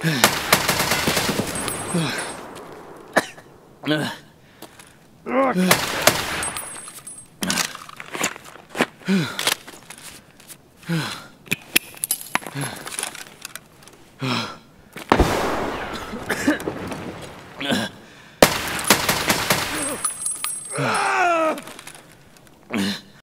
Ugh.